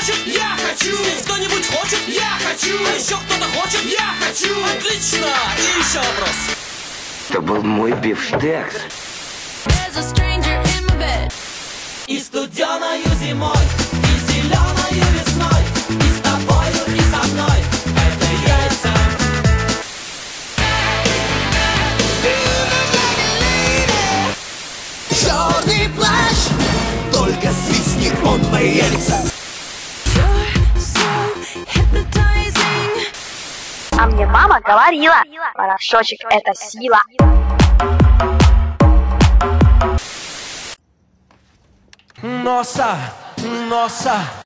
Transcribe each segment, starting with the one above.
хочет? Я хочу! Здесь кто-нибудь хочет? Я хочу! А еще кто-то хочет? Я хочу! Отлично! И еще вопрос. Это был мой бифштекс. There's a stranger in my bed. И студеною зимой, и зеленою весной, и с тобою, и со мной. Это яйца. Черный плащ, только свистнет он мои яйца. А мне мама говорила, порошочек это сила. Носа, носа.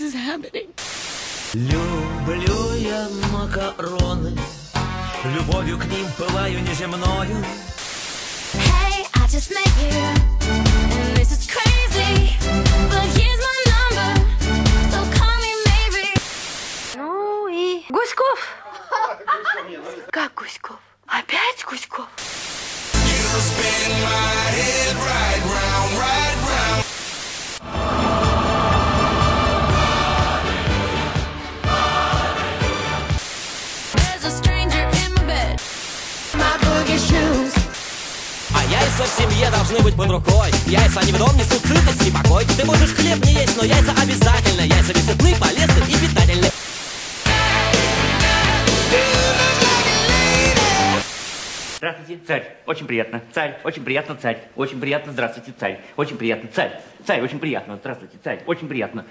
This is happening. Люблю я макароны, любовью к ним пылаю неземною. Hey, I just met you. And this is crazy. But here's my number. So call me maybe. Ну и Гуськов. Как Гуськов? Опять Гуськов? There's яйца в семье должны быть под рукой. Яйца не в дом несут сытость и покой. Ты можешь хлеб не есть, но яйца обязательно. Яйца весны, полезны и питательны. Здравствуйте, царь. Очень приятно. Царь. Очень приятно, царь. Очень приятно. Здравствуйте, царь. Очень приятно, царь. Царь, очень приятно. Здравствуйте, царь. Очень приятно.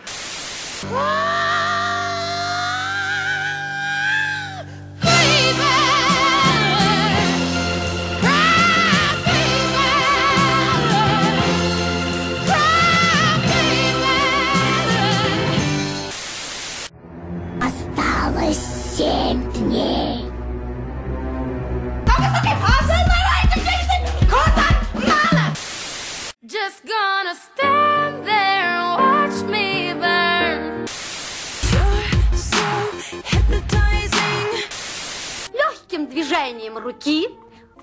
Движением руки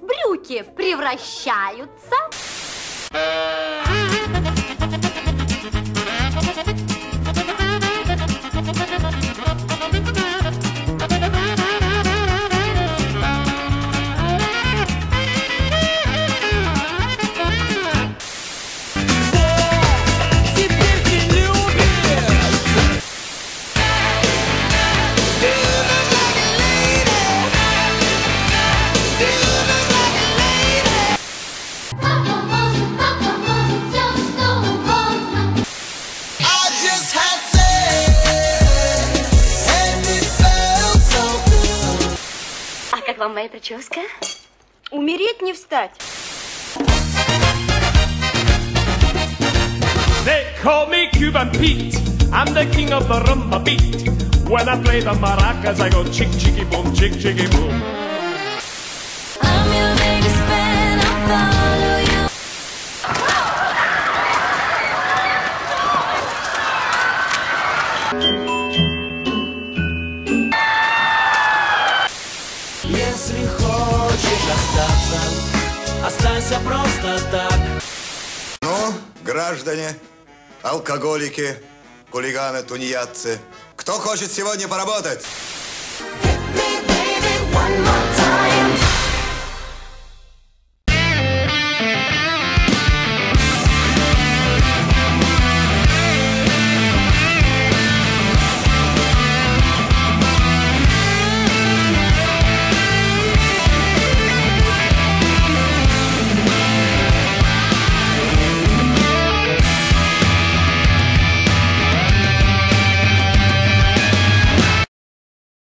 брюки превращаются как вам моя прическа? Умереть не встать. They call me Cuban Pete. I'm the king of the rumba beat. When I play the maracas, I go chick chicky boom, chick chicky boom. I'm your biggest fan. I'll остаться, останься просто так. Ну, граждане, алкоголики, хулиганы, тунеядцы, кто хочет сегодня поработать? Me, baby, one more.